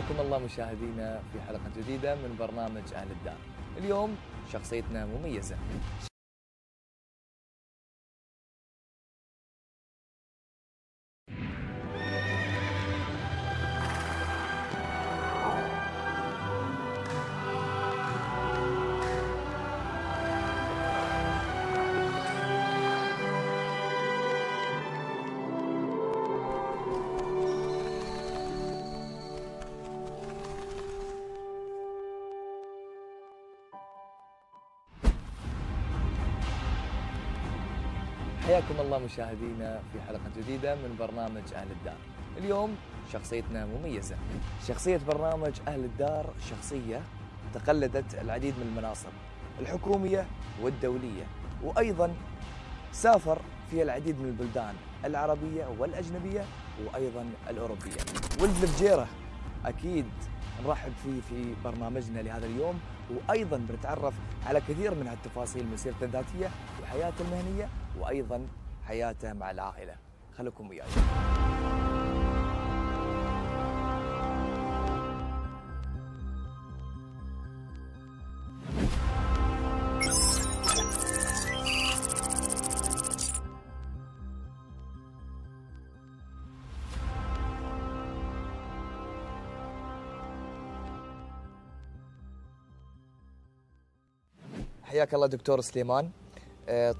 حياكم الله مشاهدينا في حلقة جديدة من برنامج أهل الدار. اليوم شخصيتنا مميزة. الله مشاهدينا في حلقة جديدة من برنامج أهل الدار. اليوم شخصيتنا مميزة. شخصية برنامج أهل الدار شخصية تقلدت العديد من المناصب الحكومية والدولية وأيضا سافر في العديد من البلدان العربية والأجنبية وأيضا الأوروبية. ولد الفجيرة أكيد نرحب فيه في برنامجنا لهذا اليوم وأيضا بنتعرف على كثير من هالتفاصيل من سيرته الذاتية وحياته المهنية وأيضا حياته مع العائلة. خليكم وياي. حياك الله دكتور سليمان.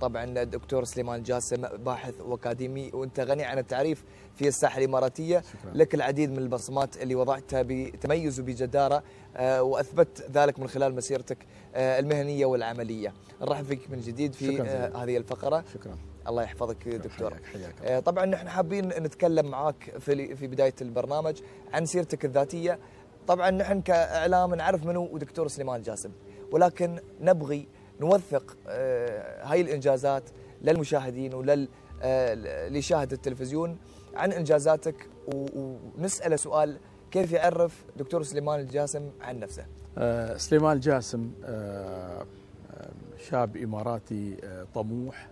طبعا الدكتور سليمان جاسم باحث وأكاديمي وأنت غني عن التعريف في الساحة الإماراتية. شكرا. لك العديد من البصمات اللي وضعتها بتميز وبجداره آه، وأثبت ذلك من خلال مسيرتك آه، المهنية والعملية. نرحب فيك من جديد في شكراً آه،. هذه الفقرة. شكرا. الله يحفظك دكتور. حياك حياك آه، طبعا نحن حابين نتكلم معاك في في بداية البرنامج عن سيرتك الذاتية. طبعا نحن كإعلام نعرف منو دكتور سليمان جاسم ولكن نبغي نوثق آه، هاي الإنجازات للمشاهدين ولل آه، اللي يشاهد التلفزيون عن إنجازاتك ونسأله سؤال كيف يعرف دكتور سليمان الجاسم عن نفسه؟ آه سليمان الجاسم آه آه، شاب إماراتي آه طموح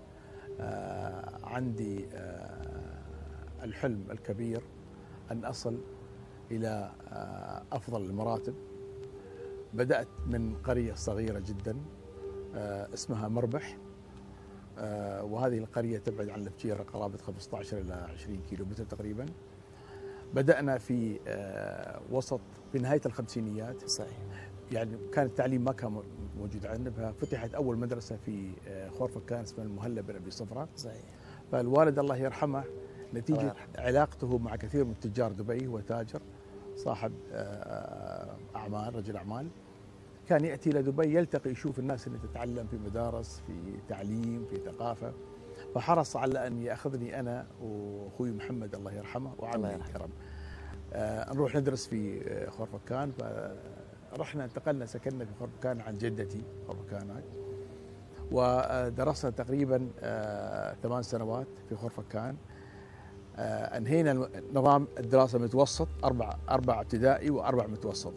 آه عندي آه الحلم الكبير أن أصل إلى آه أفضل المراتب. بدأت من قرية صغيرة جدا. آه اسمها مربح. آه وهذه القرية تبعد عن الفجيره قرابة 15 إلى 20 كيلو متر تقريبا. بدأنا في آه وسط في نهاية الخمسينيات. صحيح. يعني كان التعليم ما كان موجود عندنا. ففتحت أول مدرسة في آه، خورفكان اسمها المهلب بن أبي صفرة. صحيح. فالوالد الله يرحمه الله نتيجه يرحمه. علاقته مع كثير من تجار دبي. هو تاجر صاحب آه، أعمال رجل أعمال. كان يأتي إلى دبي يلتقي يشوف الناس اللي تتعلم في مدارس في تعليم في ثقافة. فحرص على أن يأخذني أنا وأخوي محمد الله يرحمه وعمي يرحمه. كرم آه، نروح ندرس في آه، خورفكان فرحنا انتقلنا سكننا في خورفكان عن جدتي خورفكان هاي. ودرسنا تقريبا آه، ثمان سنوات في خورفكان آه، أنهينا نظام الدراسة المتوسط أربع أربع ابتدائي وأربع متوسط.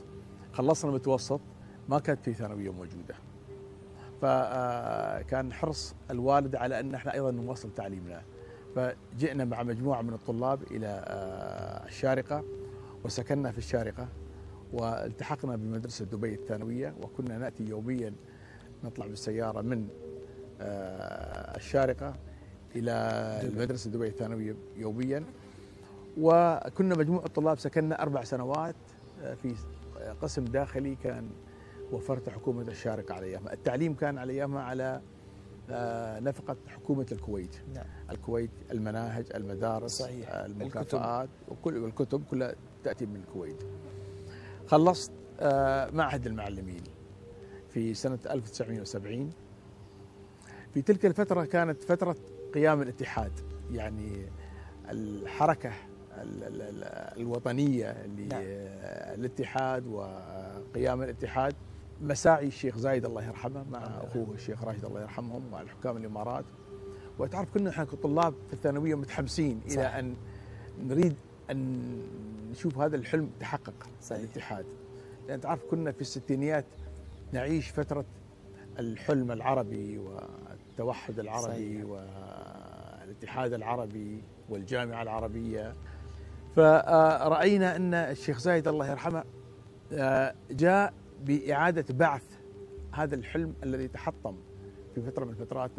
خلصنا المتوسط ما كانت في ثانوية موجودة. فكان حرص الوالد على أن إحنا أيضا نواصل تعليمنا. فجئنا مع مجموعة من الطلاب إلى آه، الشارقة وسكننا في الشارقة والتحقنا بمدرسة دبي الثانوية وكنا نأتي يوميا نطلع بالسيارة من آه، الشارقة إلى المدرسة دبي الثانوية يوميا. وكنا مجموعة طلاب سكننا أربع سنوات آه، في قسم داخلي كان وفرت حكومة الشارقه على ايامها، التعليم كان على ايامها على آه، نفقة حكومة الكويت، نعم الكويت المناهج المدارس صحيح. آه، المكافآت وكل والكتب كلها تأتي من الكويت. خلصت آه، معهد المعلمين في سنة 1970 في تلك الفترة كانت فترة قيام الاتحاد يعني الحركة ال- ال- ال- الوطنية نعم. للاتحاد وقيام الاتحاد مساعي الشيخ زايد الله يرحمه مع أخوه الشيخ راشد الله يرحمهم مع الحكام الإمارات وتعرف كنا إحنا كطلاب في الثانوية متحمسين إلى صح. أن نريد أن نشوف هذا الحلم تحقق صحيح. الاتحاد لأن تعرف كنا في الستينيات نعيش فترة الحلم العربي والتوحد العربي صحيح. والاتحاد العربي والجامعة العربية فرأينا أن الشيخ زايد الله يرحمه آه، جاء بإعادة بعث هذا الحلم الذي تحطم في فترة من الفترات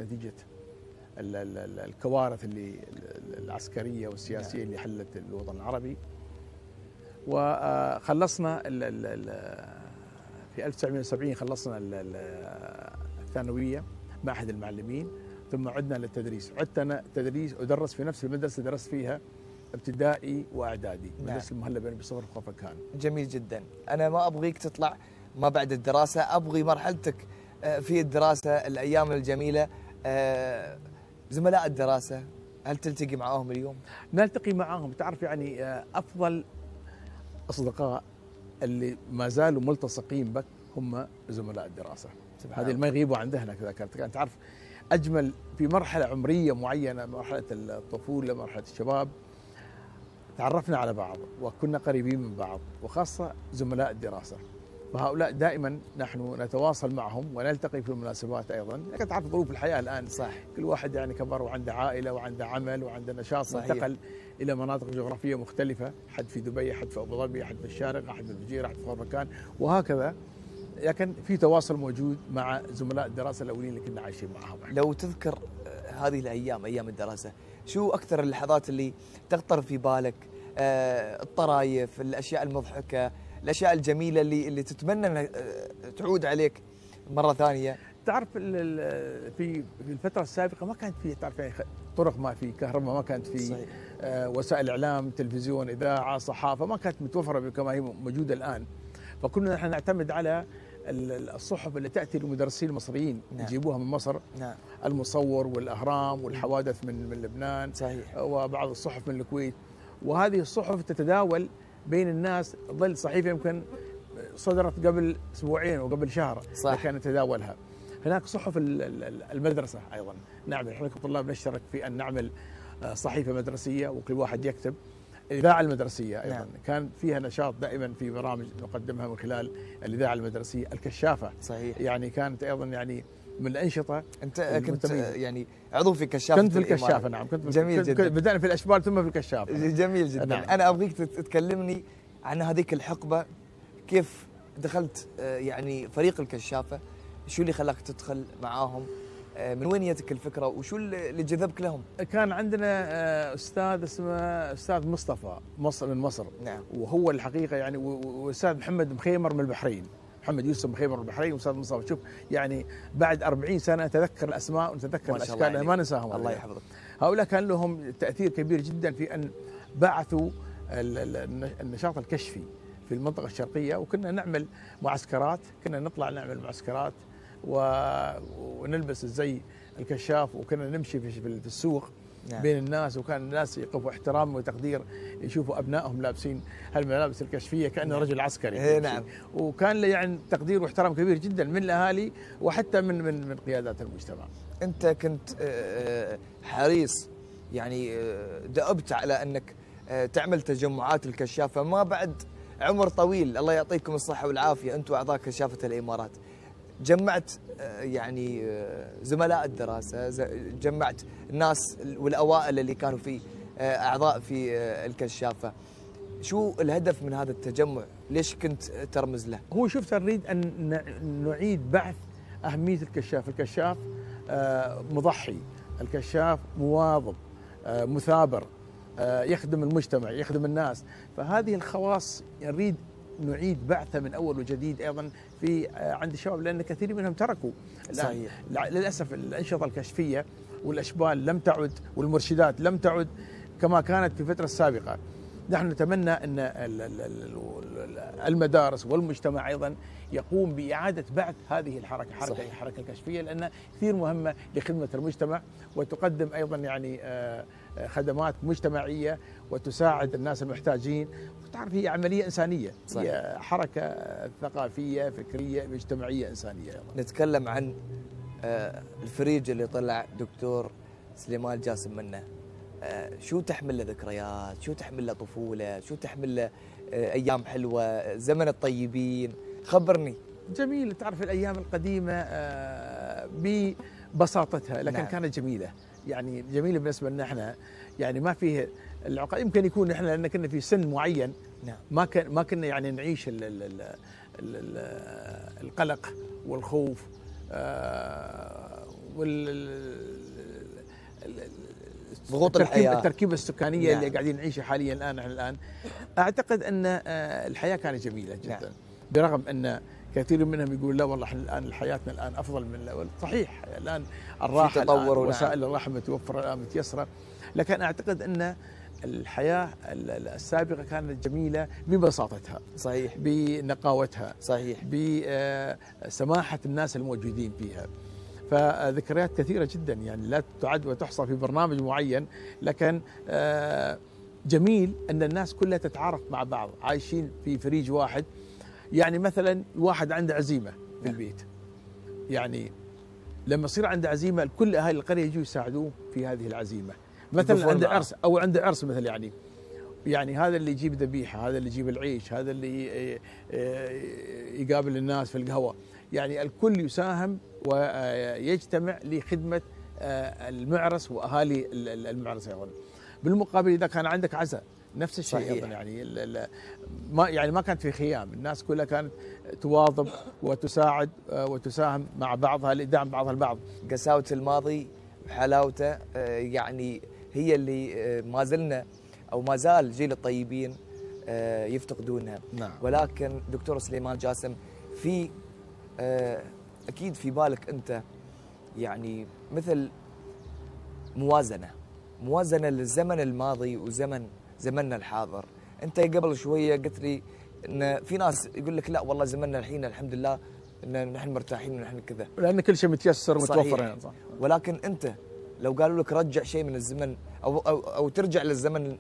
ال- الكوارث اللي العسكرية والسياسية اللي حلت الوطن العربي. وخلصنا في 1970 خلصنا ال- ال- الثانوية معهد المعلمين ثم عدنا للتدريس. عدت أنا تدريس أدرس في نفس المدرسة درست فيها ابتدائي وإعدادي نعم. مدرسة المهلة بين بصفر وخفكان جميل جدا. أنا ما أبغيك تطلع ما بعد الدراسة أبغي مرحلتك آه، في الدراسة الأيام الجميلة. آه، زملاء الدراسة هل تلتقي معاهم اليوم؟ نلتقي معاهم. تعرف يعني آه، أفضل أصدقاء اللي ما زالوا ملتصقين بك هم زملاء الدراسة. سبحان هذه ما يغيبوا عن ذهنك ذكرت كان تعرف أجمل في مرحلة عمرية معينة مرحلة الطفولة مرحلة الشباب تعرفنا على بعض وكنا قريبين من بعض وخاصة زملاء الدراسة. وهؤلاء دائما نحن نتواصل معهم ونلتقي في المناسبات أيضا. لكن تعرف ظروف الحياة الآن صح. كل واحد يعني كبر وعنده عائلة وعنده عمل وعنده نشاط صحيح. انتقل إلى مناطق جغرافية مختلفة. حد في دبي حد في أبو ظبي حد في الشارقه حد في الفجيره حد في خرفكان وهكذا. لكن في تواصل موجود مع زملاء الدراسة الأولين اللي كنا عايشين معهم. لو تذكر آه، هذه الأيام أيام الدراسة شو أكثر اللحظات اللي تخطر في بالك؟ آه، الطرايف الأشياء المضحكة الأشياء الجميلة اللي اللي تتمنى إنها آه، تعود عليك مرة ثانية. تعرف في في الفترة السابقة ما كانت في تعرف يعني طرق ما في كهرباء ما كانت في صحيح. آه، وسائل إعلام تلفزيون إذاعة صحافة ما كانت متوفرة كما هي موجودة الآن. فكنا نحن نعتمد على ال- ال- الصحف اللي تأتي للمدرسين المصريين نعم. يجيبوها من مصر. نعم. المصور والأهرام والحوادث من من لبنان. صحيح. وبعض الصحف من الكويت. وهذه الصحف تتداول بين الناس ظل صحيفة يمكن صدرت قبل أسبوعين وقبل شهر صح. كان نتداولها هناك صحف ال- ال- المدرسة أيضا. نعمل إحنا كطلاب نشترك في أن نعمل آه، صحيفة مدرسية وكل واحد يكتب. الإذاعة المدرسية أيضا. نعم. كان فيها نشاط دائما في برامج نقدمها من خلال الإذاعة المدرسية الكشافة. صحيح. يعني كانت أيضا يعني من الانشطه أنت كنت المتميز. آه، يعني عضو في كشافه كنت في. الكشافه نعم كنت جميل كنت جدا. بدأنا في الأشبال ثم في الكشافه جميل جدا نعم. أنا أبغيك تكلمني عن هذيك الحقبة كيف دخلت آه، يعني فريق الكشافه شو اللي خلاك تدخل معاهم آه، من وين جتك الفكرة وشو اللي جذبك لهم كان عندنا آه، أستاذ اسمه أستاذ مصطفى مصر من مصر نعم وهو الحقيقة يعني وأستاذ محمد مخيمر من البحرين محمد يوسف من البحرين واستاذ مصطفى شوف يعني بعد 40 سنة نتذكر الأسماء ونتذكر الأشكال. ما ننساهم الله. يحفظك هؤلاء كان لهم تأثير كبير جدا في أن بعثوا ال- ال- النشاط الكشفي في المنطقة الشرقية وكنا نعمل معسكرات كنا نطلع نعمل معسكرات ونلبس الزي الكشاف وكنا نمشي في السوق نعم. بين الناس وكان الناس يقفوا احترام وتقدير يشوفوا أبنائهم لابسين هالملابس الكشفية كأنه نعم. رجل عسكري يمشي. نعم. وكان له يعني تقدير واحترام كبير جدا من الأهالي وحتى من من من قيادات المجتمع أنت كنت آه، حريص يعني آه، دأبت على أنك آه، تعمل تجمعات الكشافة ما بعد عمر طويل الله يعطيكم الصحة والعافية أنتم أعضاء كشافة الإمارات جمعت آه، يعني آه، زملاء الدراسة جمعت الناس والأوائل اللي كانوا في آه، أعضاء في الكشافة. شو الهدف من هذا التجمع؟ ليش كنت ترمز له؟ هو شفت نريد أن نعيد بعث أهمية الكشاف، الكشاف مضحي، الكشاف مواظب، مثابر، يخدم المجتمع، يخدم الناس، فهذه الخواص نريد نعيد بعثها من أول وجديد أيضا في آه، عند الشباب لأن كثير منهم تركوا. صحيح. للأسف الأنشطة الكشفية والاشبال لم تعد والمرشدات لم تعد كما كانت في الفترة السابقة. نحن نتمنى أن ال- ال- ال- المدارس والمجتمع أيضا يقوم بإعادة بعث هذه الحركة حركة صحيح. الحركة الكشفية لأنها كثير مهمة لخدمة المجتمع وتقدم أيضا يعني آه، خدمات مجتمعية وتساعد الناس المحتاجين تعرف هي عملية إنسانية. صحيح. هي حركة ثقافية فكرية مجتمعية إنسانية. أيضا نتكلم عن آه، الفريج اللي طلع دكتور سليمان جاسم منه. آه، شو تحمل له ذكريات؟ شو تحمل له طفولة؟ شو تحمل له آه، أيام حلوة؟ زمن الطيبين؟ خبرني. جميل. تعرف الأيام القديمة آه، ببساطتها لكن نعم. كانت جميلة. يعني جميله بالنسبة لنا إحنا. يعني ما فيه العقد يمكن يكون إحنا لأن كنا في سن معين نعم ما كان ما كنا يعني نعيش ال ال ال ال ال القلق والخوف آه، وال ال- ال- ضغوط الحياة. التركيبة السكانية نعم. اللي قاعدين نعيشها حاليا الآن إحنا الآن أعتقد أن آه، الحياة كانت جميلة جدا نعم. برغم أن كثير منهم يقول لا والله إحنا الآن حياتنا الآن أفضل من الأول صحيح الآن الراحة تطور الآن. وسائل الراحة متوفرة الآن متيسرة لكن أعتقد أن الحياة ال- ال- السابقة كانت جميلة ببساطتها صحيح. بنقاوتها صحيح. بسماحة الناس الموجودين فيها. فذكريات كثيرة جدا يعني لا تعد وتحصى في برنامج معين لكن آه، جميل أن الناس كلها تتعارف مع بعض عايشين في فريج واحد. يعني مثلا واحد عنده عزيمة في نعم. البيت. يعني لما يصير عنده عزيمة كل اهالي القرية يجوا يساعدوه في هذه العزيمة. مثلا عنده. عرس أو عنده عرس مثلا يعني يعني هذا اللي يجيب ذبيحة هذا اللي يجيب العيش هذا اللي يقابل الناس في القهوة يعني الكل يساهم ويجتمع لخدمة آه، المعرس وأهالي ال- ال- المعرس أيضا بالمقابل إذا كان عندك عزاء نفس الشيء صحيح. أيضا يعني ما يعني ما كانت في خيام الناس كلها كانت تواظب وتساعد آه، وتساهم مع بعضها لدعم بعضها البعض قساوة الماضي وحلاوته آه، يعني هي اللي آه، ما زلنا أو ما زال جيل الطيبين آه، يفتقدونها. نعم. ولكن دكتور سليمان جاسم في آه، أكيد في بالك أنت يعني مثل موازنة موازنة للزمن الماضي وزمن زمننا الحاضر. أنت قبل شوية قلت لي إن في ناس يقول لك لا والله زمننا الحين الحمد لله إن نحن مرتاحين ونحن كذا. لأن كل شيء متيسر. ومتوفر صح. ولكن أنت لو قالوا لك رجع شيء من الزمن أو أو, أو ترجع للزمن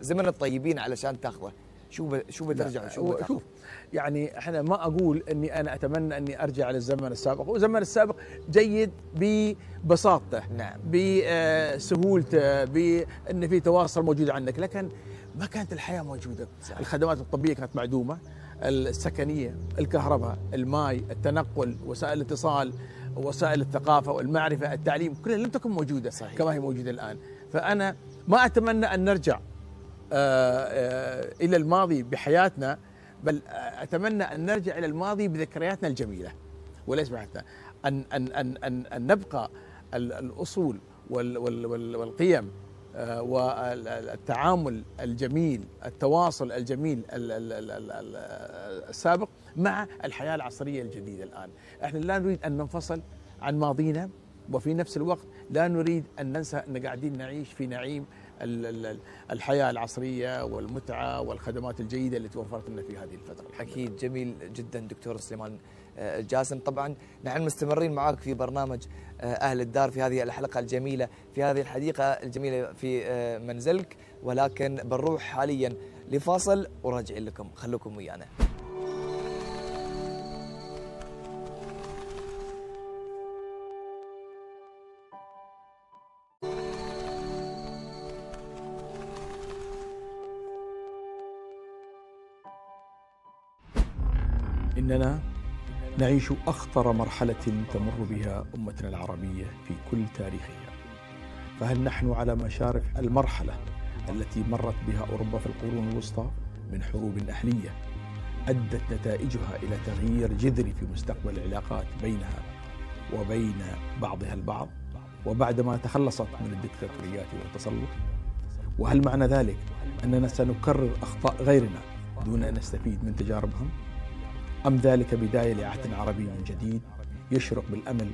زمن الطيبين علشان تاخذه. شو شو بترجع شو؟ شوف يعني إحنا ما أقول إني أنا أتمنى إني أرجع للزمن السابق. والزمن السابق جيد ببساطته نعم. بسهولته بان في تواصل موجود عندك. لكن ما كانت الحياة موجودة. صحيح. الخدمات الطبية كانت معدومة. السكنية الكهرباء الماء التنقل وسائل الاتصال وسائل الثقافة والمعرفة التعليم كلها لم تكن موجودة صحيح. كما هي موجودة الآن فأنا ما أتمنى أن نرجع آه، آه، إلى الماضي بحياتنا بل أتمنى أن نرجع إلى الماضي بذكرياتنا الجميلة وليس بحياتنا أن أن أن أن, أن نبقى ال- الأصول وال وال وال والقيم آه، والتعامل الجميل التواصل الجميل ال- ال- ال- ال- ال- السابق مع الحياة العصرية الجديدة الآن. إحنا لا نريد أن ننفصل عن ماضينا وفي نفس الوقت لا نريد أن ننسى أن قاعدين نعيش في نعيم ال- ال- الحياة العصرية والمتعة والخدمات الجيدة اللي توفرت لنا في هذه الفترة. أكيد جميل جدا دكتور سليمان. آه، جاسم طبعا نحن مستمرين معك في برنامج آه، أهل الدار في هذه الحلقة الجميلة في هذه الحديقة الجميلة في آه، منزلك. ولكن بنروح حاليا لفاصل وراجعين لكم. خلوكم ويانا. نعيش أخطر مرحلة تمر بها أمتنا العربية في كل تاريخها. فهل نحن على مشارف المرحلة التي مرت بها أوروبا في القرون الوسطى من حروب أهلية أدت نتائجها إلى تغيير جذري في مستقبل العلاقات بينها وبين بعضها البعض وبعدما تخلصت من الدكتاتوريات والتسلط؟ وهل معنى ذلك أننا سنكرر أخطاء غيرنا دون أن نستفيد من تجاربهم؟ أم ذلك بداية لعهد عربي جديد يشرق بالأمل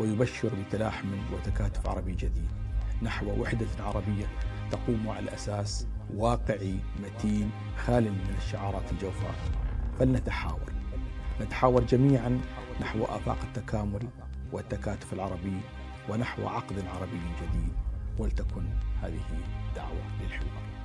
ويبشر بتلاحم وتكاتف عربي جديد نحو وحدة عربية تقوم على أساس واقعي متين خال من الشعارات الجوفاء فلنتحاور. نتحاور جميعا نحو آفاق التكامل والتكاتف العربي ونحو عقد عربي جديد ولتكن هذه دعوة للحوار.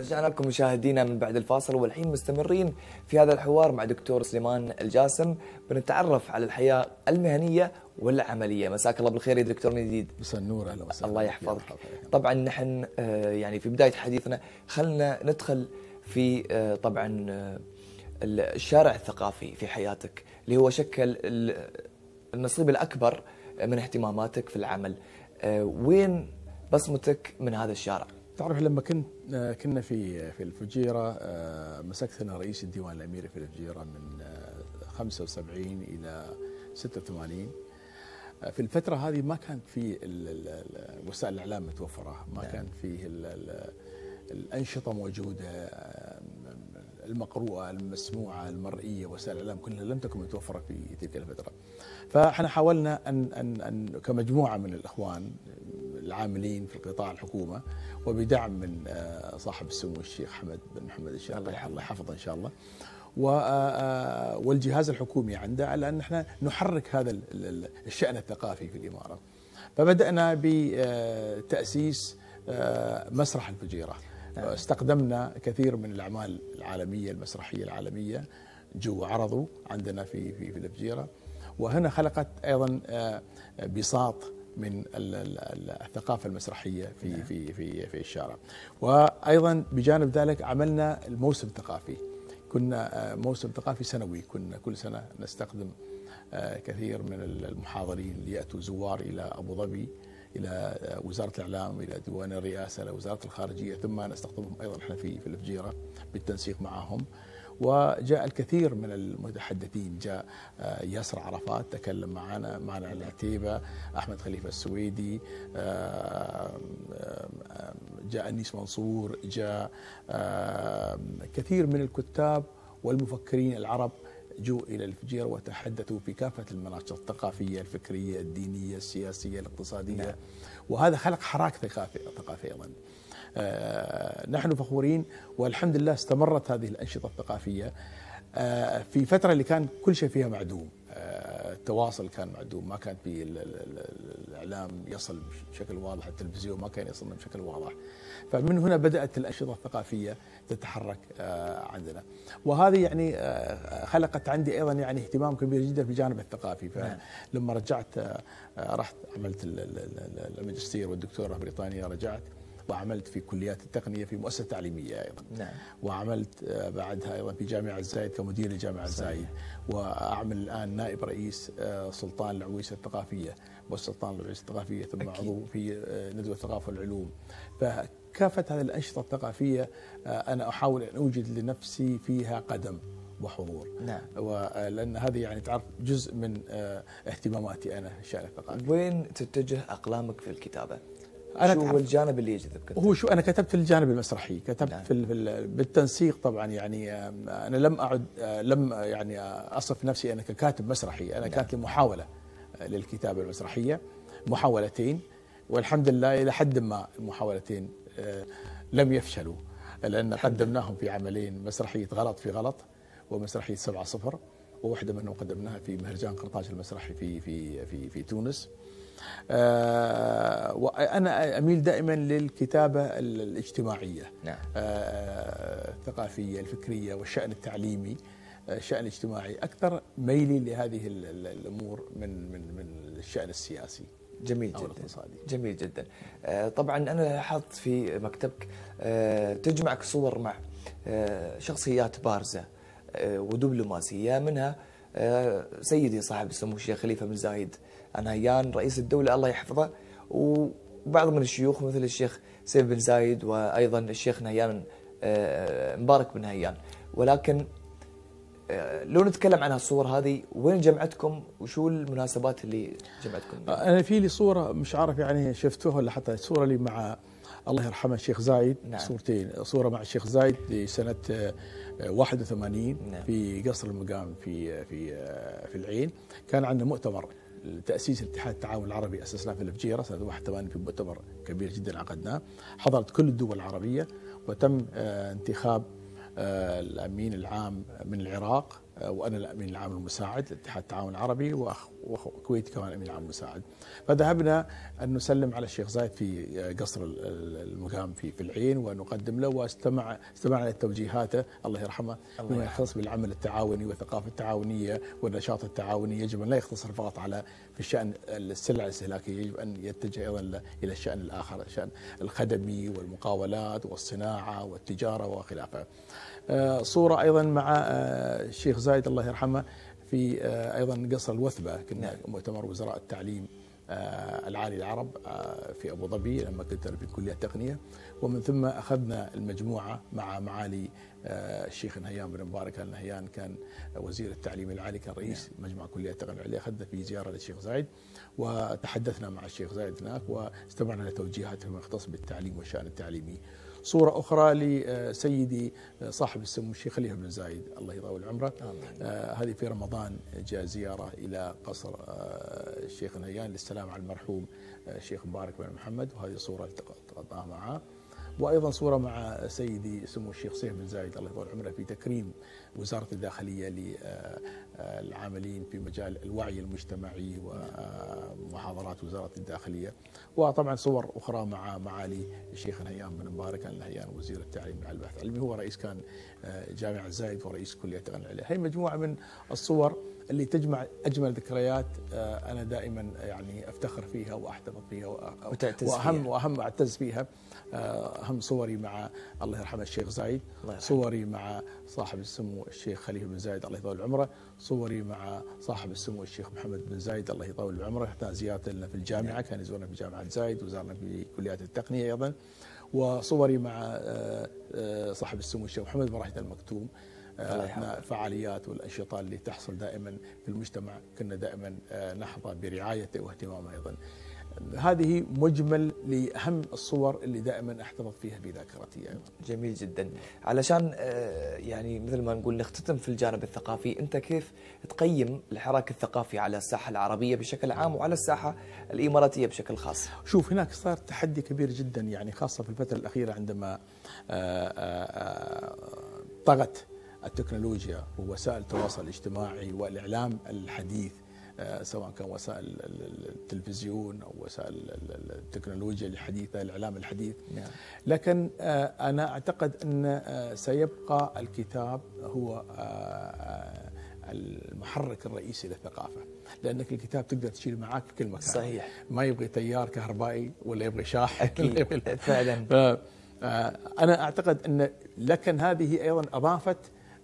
رجعنا لكم مشاهدينا من بعد الفاصل والحين مستمرين في هذا الحوار مع دكتور سليمان الجاسم بنتعرف على الحياة المهنية والعملية. مساك الله بالخير يا دكتور جديد بس النور أهلا وسهلا. الله يحفظك. طبعا نحن آه، يعني في بداية حديثنا خلنا ندخل في آه، طبعا آه، الشارع الثقافي في حياتك اللي هو شكل ال- النصيب الأكبر من اهتماماتك في العمل. وين بصمتك من هذا الشارع؟ تعرف لما كنت كنا في في الفجيرة مسكت أنا رئيس الديوان الأميري في الفجيرة من 75 إلى 86 في الفترة هذه ما كانت في وسائل الإعلام متوفرة ما نعم. كان فيه الأنشطة موجودة المقروءة المسموعة المرئية وسائل الإعلام كلها لم تكن متوفرة في تلك الفترة فإحنا حاولنا أن, أن, أن كمجموعة من الإخوان العاملين في القطاع الحكومة وبدعم من آه، صاحب السمو الشيخ حمد بن محمد الشيخ الله يحفظه إن شاء الله آه، آه، والجهاز الحكومي عنده على أن إحنا نحرك هذا الشأن الثقافي في الإمارة. فبدأنا بتاسيس مسرح الفجيرة. نعم. استخدمنا كثير من الأعمال العالمية المسرحية العالمية. جو عرضوا عندنا في في في الفجيره وهنا خلقت أيضا بساط من الثقافة المسرحية في نعم. في في في الشارع. وأيضا بجانب ذلك عملنا الموسم الثقافي. كنا آه، موسم ثقافي سنوي. كنا كل سنة نستخدم آه، كثير من المحاضرين اللي ياتوا زوار إلى أبو ظبي. إلى وزارة الإعلام إلى ديوان الرئاسة إلى وزارة الخارجية ثم نستخدمهم أيضا. إحنا في في الفجيرة بالتنسيق معهم. وجاء الكثير من المتحدثين جاء آه، ياسر عرفات تكلم معنا معنا العتيبة أحمد خليفة السويدي آه، جاء أنيس منصور جاء كثير من الكتاب والمفكرين العرب جو إلى الفجيرة وتحدثوا في كافة المناطق الثقافية الفكرية الدينية السياسية الاقتصادية. نعم. وهذا خلق حراك ثقافي ثقافي أيضا. آه، نحن فخورين والحمد لله استمرت هذه الأنشطة الثقافية. آه، في فترة اللي كان كل شيء فيها معدوم. التواصل كان معدوم. ما كان في الإعلام يصل بشكل واضح التلفزيون ما كان يصلنا بشكل واضح. فمن هنا بدأت الأنشطة الثقافية تتحرك عندنا. وهذه يعني خلقت عندي أيضا يعني اهتمام كبير جدا في الجانب الثقافي. فلما نعم. رجعت رحت عملت الماجستير والدكتوراه بريطانيا رجعت. وعملت في كليات التقنية في مؤسسة تعليمية أيضا. نعم. وعملت آه، بعدها أيضا في جامعة الزايد كمدير لجامعه الزايد. وأعمل الآن نائب رئيس آه، سلطان العويسة الثقافية سلطان العويسة الثقافية ثم. عضو في آه، ندوة الثقافه والعلوم. فكافة هذه الأنشطة الثقافية أنا أحاول أن أوجد لنفسي فيها قدم وحضور. نعم. ولان هذه يعني تعرف جزء من اهتماماتي أنا الشان الثقافي وين تتجه أقلامك في الكتابة؟ أنا شو هو الجانب اللي يجذبك؟ هو شو أنا كتبت في الجانب المسرحي، كتبت نعم. في, بالتنسيق طبعا يعني أنا لم أعد لم يعني اصف نفسي أنا ككاتب مسرحي، أنا نعم. كانت لي محاوله للكتابة المسرحية محاولتين والحمد لله إلى حد ما المحاولتين آه، لم يفشلوا لأن قدمناهم في عملين مسرحية غلط في غلط ومسرحية سبعة صفر وواحدة منهم قدمناها في مهرجان قرطاج المسرحي في في في في تونس آه، وأنا أميل دائما للكتابة الاجتماعية نعم. آه، الثقافية الفكرية والشأن التعليمي آه، الشأن الاجتماعي أكثر ميلي لهذه الأمور من من من الشأن السياسي جميل جدا الاقتصادي. جميل جدا طبعا أنا لاحظت في مكتبك تجمعك صور مع شخصيات بارزة ودبلوماسية منها سيدي صاحب السمو الشيخ خليفة بن زايد نهيان رئيس الدولة الله يحفظه. وبعض من الشيوخ مثل الشيخ سيف بن زايد وأيضا الشيخ نهيان آه، مبارك بن نهيان. ولكن آه، لو نتكلم عن الصور هذه وين جمعتكم؟ وشو المناسبات اللي جمعتكم أنا في لي صورة مش عارف يعني شفتوها ولا حتى صورة لي مع الله يرحمه الشيخ زايد نعم. صورتين صورة مع الشيخ زايد لسنه 81 آه، نعم. في قصر المقام في في في العين كان عندنا مؤتمر تاسيس اتحاد التعاون العربي أسسناه في الفجيرة سنة 81 في مؤتمر كبير جدا عقدناه حضرت كل الدول العربية وتم آه، انتخاب آه، الأمين العام من العراق وأنا الأمين العام المساعد لاتحاد التعاون العربي وكويت كمان الامين العام المساعد. فذهبنا أن نسلم على الشيخ زايد في قصر المقام في في العين ونقدم له واستمع استمعنا لتوجيهاته الله يرحمه فيما يختص بالعمل التعاوني والثقافة التعاونية والنشاط التعاوني. يجب أن لا يقتصر فقط على في الشأن السلع الاستهلاكية يجب أن يتجه أيضا إلى الشأن الآخر الشأن الخدمي والمقاولات والصناعة والتجارة وخلافه. آه، صورة أيضا مع آه، الشيخ زايد الله يرحمه في آه، أيضا قصر الوثبة كنا نعم. مؤتمر وزراء التعليم آه، العالي العرب آه، في أبو ظبي لما كنت في كليه تقنيه ومن ثم أخذنا المجموعة مع معالي آه، الشيخ نهيان بن مبارك ال نهيان كان وزير التعليم العالي كان رئيس مجمع كلية التقنية العليا أخذنا في زيارة للشيخ زايد وتحدثنا مع الشيخ زايد هناك واستمعنا لتوجيهاته فيما يختص بالتعليم والشأن التعليمي. صورة أخرى لسيدي صاحب السمو الشيخ خليفة بن زايد. الله يطول عمره آه هذه في رمضان جاء زيارة إلى قصر آه الشيخ نهيان للسلام على المرحوم آه الشيخ مبارك بن محمد. وهذه صورة التقطناها معه. وأيضا صورة مع سيدي سمو الشيخ سيف بن زايد. الله يطول عمره في تكريم وزارة الداخلية للعاملين في مجال الوعي المجتمعي ومحاضرات وزارة الداخلية. وطبعا صور أخرى مع معالي الشيخ نهيان بن مبارك النهيان وزير التعليم البحث العلمي. هو رئيس كان جامعة زايد ورئيس التقنيه العليا هي مجموعة من الصور اللي تجمع أجمل ذكريات أنا دائما يعني أفتخر فيها وأحتفظ فيها وأهم فيها. وأهم أعتز فيها. اهم صوري مع الله يرحمه الشيخ زايد صوري مع صاحب السمو الشيخ خليفه بن زايد الله يطول عمره. صوري مع صاحب السمو الشيخ محمد بن زايد الله يطول عمره. حتى زيارته لنا في الجامعة كان يزورنا في جامعة زايد وزارنا في كليات التقنية أيضا. وصوري مع صاحب السمو الشيخ محمد بن راشد المكتوم. اثناء فعاليات والانشطه اللي تحصل دائما في المجتمع كنا دائما نحظى برعايته واهتمامه أيضا. هذه مجمل لأهم الصور اللي دائما أحتفظ فيها بذاكرتي أيضا. جميل جدا، علشان يعني مثل ما نقول نختتم في الجانب الثقافي، أنت كيف تقيم الحراك الثقافي على الساحة العربية بشكل عام وعلى الساحة الإماراتية بشكل خاص؟ شوف هناك صار تحدي كبير جدا يعني خاصة في الفترة الأخيرة عندما طغت التكنولوجيا ووسائل التواصل الاجتماعي والإعلام الحديث سواء كان وسائل التلفزيون أو وسائل التكنولوجيا الحديثة الإعلام الحديث. نعم. لكن أنا أعتقد أن سيبقى الكتاب هو المحرك الرئيسي للثقافة. لأنك الكتاب تقدر تشيل معاك في كل مكان. صحيح. ما يبغي تيار كهربائي ولا يبغي شاحن فعلا. أنا أعتقد أن لكن هذه أيضا أضافت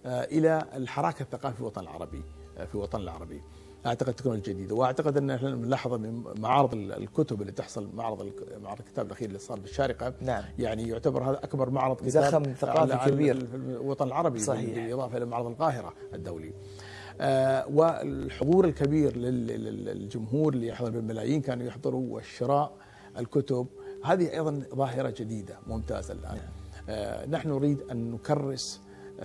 إلى الحراك الثقافي في الوطن العربي في الوطن العربي. أعتقد تكون جديدة وأعتقد أن إحنا نلاحظ من معارض الكتب اللي تحصل معرض معرض الكتاب الأخير اللي صار بالشارقة نعم. يعني يعتبر هذا أكبر معرض كتاب زخم ثقافي كبير في الوطن العربي صحيح. بالإضافة إلى معرض القاهرة الدولي آه والحضور الكبير للجمهور اللي يحضر بالملايين كانوا يحضروا والشراء الكتب هذه أيضا ظاهرة جديدة ممتازة الآن نعم. آه نحن نريد أن نكرس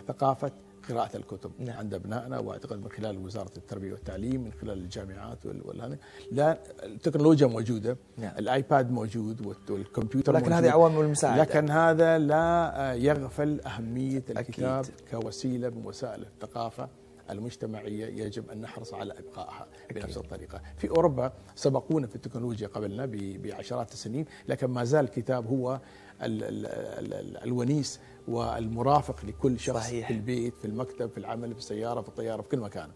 ثقافة قراءة الكتب نعم. عند أبنائنا وأعتقد من خلال وزارة التربية والتعليم من خلال الجامعات والهذا لا التكنولوجيا موجودة نعم. الآيباد موجود والكمبيوتر لكن موجود هذه عوامل المساعدة لكن هذا لا يغفل أهمية الكتاب أكيد. كوسيلة من وسائل الثقافة المجتمعية يجب أن نحرص على إبقائها بنفس الطريقة في أوروبا سبقونا في التكنولوجيا قبلنا بعشرات السنين لكن ما زال الكتاب هو ال ال ال الونيس والمرافق لكل شخص صحيح. في البيت في المكتب في العمل في السيارة في الطيارة في كل مكان.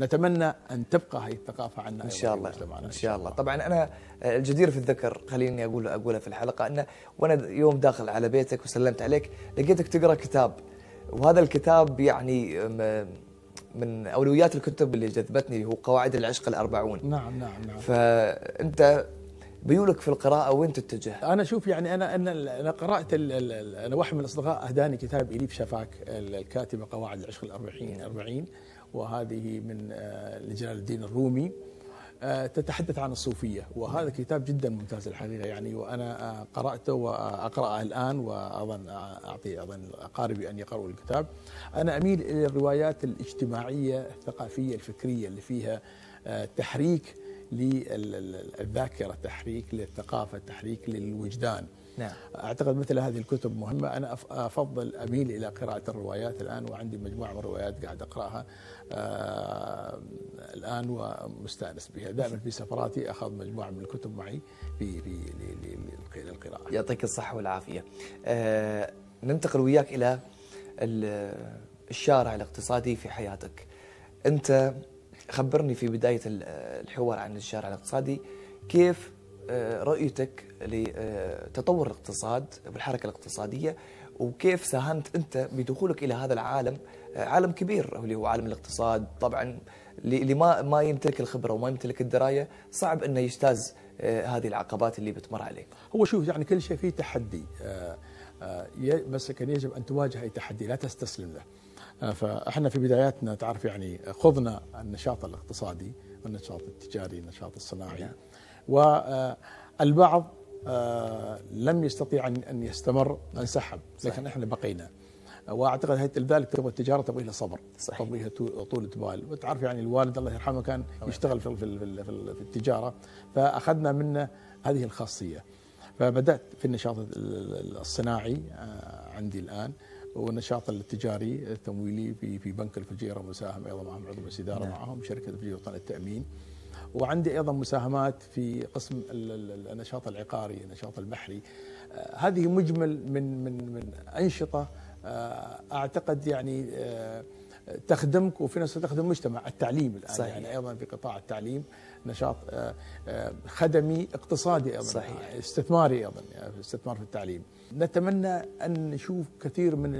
نتمنى أن تبقى هذه الثقافة عنا إن شاء الله إن شاء الله. طبعا أنا الجدير في الذكر خليني أقول أقولها في الحلقة أنه وأنا يوم داخل على بيتك وسلمت عليك لقيتك تقرأ كتاب. وهذا الكتاب يعني من أولويات الكتب اللي جذبتني هو قواعد العشق الأربعون. نعم نعم نعم. فأنت بيولك في القراءة وين تتجه؟ أنا شوف يعني أنا أنا أنا قرأت ال ال أنا واحد من الأصدقاء أهداني كتاب إليف شفاك الكاتبة قواعد العشق الأربعين أربعين وهذه من لجلال الدين الرومي تتحدث عن الصوفية وهذا كتاب جدا ممتاز الحقيقة يعني وأنا قرأته وأقرأه الآن وأظن أعطي أظن أقاربي أن يقرأوا الكتاب أنا أميل إلى الروايات الاجتماعية الثقافية الفكرية اللي فيها تحريك للذاكرة تحريك للثقافة تحريك للوجدان. نعم. أعتقد مثل هذه الكتب مهمة. أنا أفضل أميل إلى قراءة الروايات الآن وعندي مجموعة من الروايات قاعد أقرأها آه الآن ومستأنس بها. دائما في سفراتي أخذ مجموعة من الكتب معي في في للقراءة. يعطيك الصحة والعافية. آه ننتقل وياك إلى الشارع الاقتصادي في حياتك. أنت خبرني في بداية الحوار عن الشارع الاقتصادي كيف رؤيتك لتطور الاقتصاد والحركة الاقتصادية وكيف ساهمت أنت بدخولك إلى هذا العالم عالم كبير اللي هو عالم الاقتصاد طبعا اللي ما ما يمتلك الخبرة وما يمتلك الدراية صعب أنه يجتاز آه، هذه العقبات اللي بتمر عليه. هو شوف يعني كل شيء فيه تحدي آه، آه، بس كان يجب أن تواجه أي تحدي لا تستسلم له. آه، فاحنا في بداياتنا تعرف يعني خضنا النشاط الاقتصادي والنشاط التجاري النشاط الصناعي نعم. والبعض آه، لم يستطيع أن يستمر انسحب. لكن إحنا بقينا وأعتقد هي لذلك تبغى التجارة تبغى لها صبر. تبغى لها طو- طولة بال وتعرف يعني الوالد الله يرحمه كان يشتغل في في التجارة فأخذنا منه هذه الخاصية فبدأت في النشاط ال- ال- الصناعي آه، عندي الآن والنشاط التجاري التمويلي في في بنك الفجيرة مساهم أيضا معهم عضو مجلس اداره نعم. معهم شركة الفجيرة وطن التأمين وعندي أيضا مساهمات في قسم ال- ال- النشاط العقاري النشاط البحري آه، هذه مجمل من من من أنشطة آه، أعتقد يعني آه، تخدمك وفي نفس الوقت تخدم المجتمع التعليم الآن صحيح. يعني أيضا في قطاع التعليم نشاط آه، آه، خدمي اقتصادي أيضا صحيح. استثماري أيضا يعني استثمار في التعليم نتمنى أن نشوف كثير من